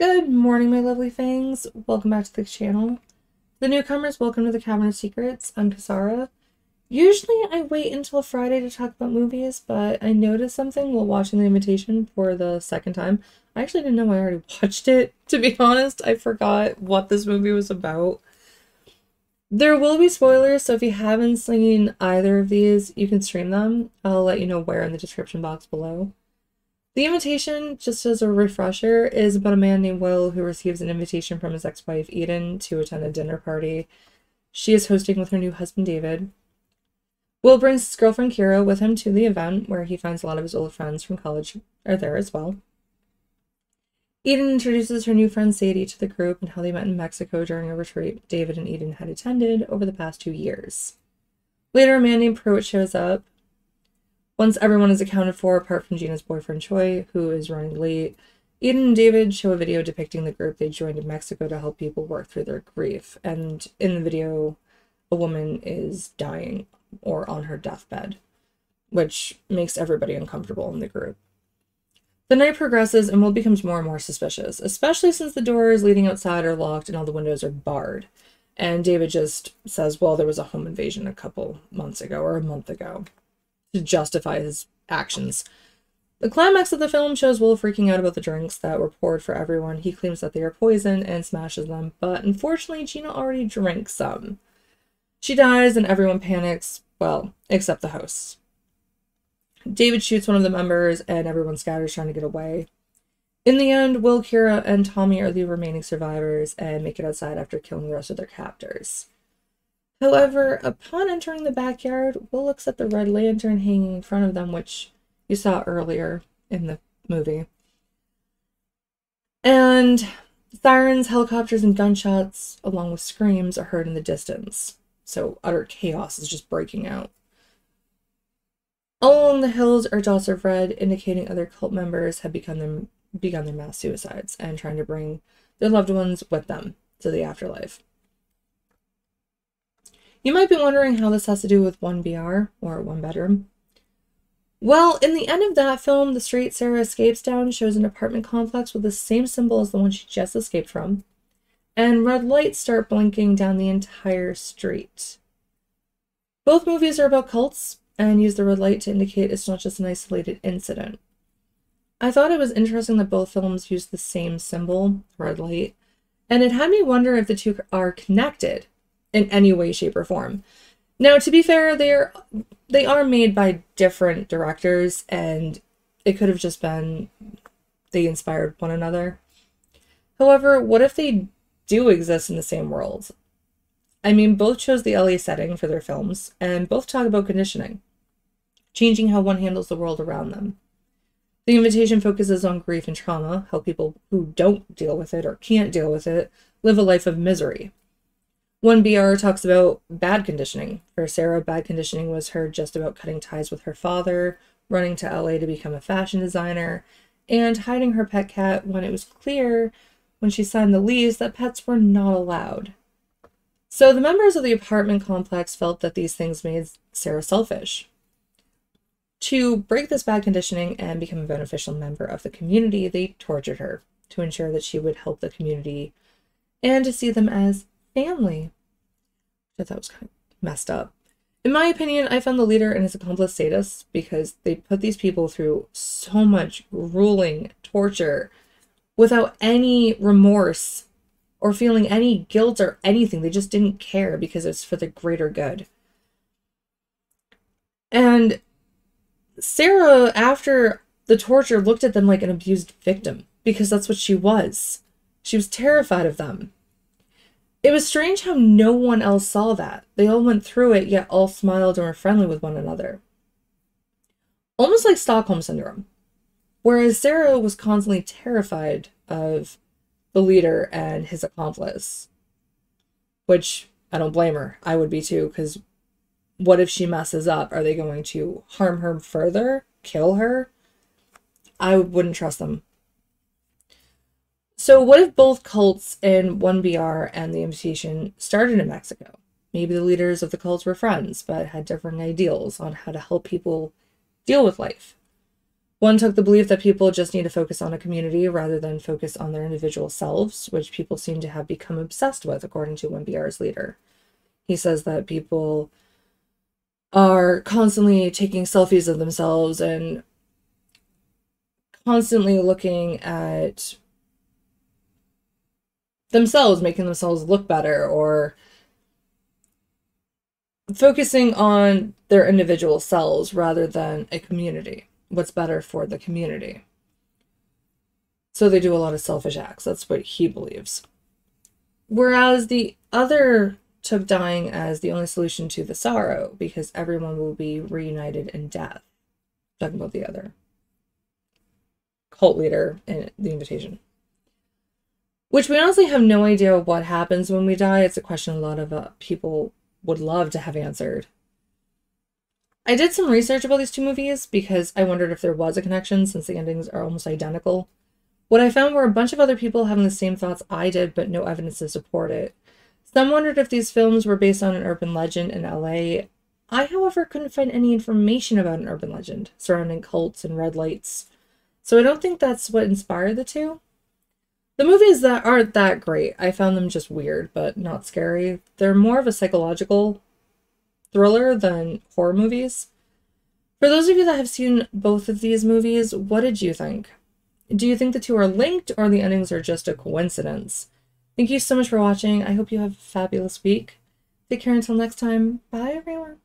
Good morning, my lovely things. Welcome back to the channel. The newcomers, welcome to the Cavern of Secrets. I'm Cassara. Usually I wait until Friday to talk about movies, but I noticed something while watching The Invitation for the second time. I actually didn't know I already watched it, to be honest. I forgot what this movie was about. There will be spoilers, so if you haven't seen either of these, you can stream them. I'll let you know where in the description box below. The invitation, just as a refresher, is about a man named Will who receives an invitation from his ex wife Eden to attend a dinner party she is hosting with her new husband David. Will brings his girlfriend Kira with him to the event, where he finds a lot of his old friends from college are there as well. Eden introduces her new friend Sadie to the group and how they met in Mexico during a retreat David and Eden had attended over the past two years. Later, a man named Pruitt shows up. Once everyone is accounted for, apart from Gina's boyfriend Choi, who is running late, Eden and David show a video depicting the group they joined in Mexico to help people work through their grief. And in the video, a woman is dying or on her deathbed, which makes everybody uncomfortable in the group. The night progresses and Will becomes more and more suspicious, especially since the doors leading outside are locked and all the windows are barred. And David just says, well, there was a home invasion a couple months ago or a month ago to justify his actions. The climax of the film shows Will freaking out about the drinks that were poured for everyone. He claims that they are poison and smashes them, but unfortunately, Gina already drinks some. She dies and everyone panics, well, except the hosts. David shoots one of the members, and everyone scatters trying to get away. In the end, Will, Kira, and Tommy are the remaining survivors and make it outside after killing the rest of their captors. However, upon entering the backyard, Will looks at the red lantern hanging in front of them, which you saw earlier in the movie. And sirens, helicopters, and gunshots, along with screams, are heard in the distance. So utter chaos is just breaking out. All along the hills are dots of red, indicating other cult members have begun their, begun their mass suicides and trying to bring their loved ones with them to the afterlife. You might be wondering how this has to do with 1BR, or one bedroom. Well, in the end of that film, the street Sarah escapes down shows an apartment complex with the same symbol as the one she just escaped from, and red lights start blinking down the entire street. Both movies are about cults, and use the red light to indicate it's not just an isolated incident. I thought it was interesting that both films use the same symbol, red light, and it had me wonder if the two are connected in any way, shape, or form. Now, to be fair, they're they are made by different directors, and it could have just been they inspired one another. However, what if they do exist in the same world? I mean, both chose the LA setting for their films, and both talk about conditioning changing how one handles the world around them. The invitation focuses on grief and trauma, how people who don't deal with it or can't deal with it live a life of misery. 1BR talks about bad conditioning. For Sarah, bad conditioning was her just about cutting ties with her father, running to LA to become a fashion designer, and hiding her pet cat when it was clear when she signed the lease that pets were not allowed. So the members of the apartment complex felt that these things made Sarah selfish. To break this bad conditioning and become a beneficial member of the community, they tortured her to ensure that she would help the community and to see them as family. I thought was kind of messed up. In my opinion, I found the leader and his accomplice sadists because they put these people through so much grueling torture without any remorse or feeling any guilt or anything. They just didn't care because it's for the greater good. And Sarah, after the torture, looked at them like an abused victim because that's what she was. She was terrified of them. It was strange how no one else saw that. They all went through it, yet all smiled and were friendly with one another. Almost like Stockholm Syndrome. Whereas Sarah was constantly terrified of the leader and his accomplice. Which I don't blame her. I would be too, because what if she messes up? Are they going to harm her further? Kill her? I wouldn't trust them. So, what if both cults in 1BR and the invitation started in Mexico? Maybe the leaders of the cults were friends, but had different ideals on how to help people deal with life. One took the belief that people just need to focus on a community rather than focus on their individual selves, which people seem to have become obsessed with, according to 1BR's leader. He says that people are constantly taking selfies of themselves and constantly looking at themselves, making themselves look better, or focusing on their individual selves rather than a community. What's better for the community. So they do a lot of selfish acts. That's what he believes. Whereas the other took dying as the only solution to the sorrow because everyone will be reunited in death. Talking about the other cult leader in the invitation. Which we honestly have no idea what happens when we die. It's a question a lot of uh, people would love to have answered. I did some research about these two movies because I wondered if there was a connection since the endings are almost identical. What I found were a bunch of other people having the same thoughts I did, but no evidence to support it. Some wondered if these films were based on an urban legend in LA. I, however, couldn't find any information about an urban legend surrounding cults and red lights, so I don't think that's what inspired the two. The movies that aren't that great, I found them just weird, but not scary. They're more of a psychological thriller than horror movies. For those of you that have seen both of these movies, what did you think? Do you think the two are linked or the endings are just a coincidence? Thank you so much for watching. I hope you have a fabulous week. Take care until next time. Bye, everyone.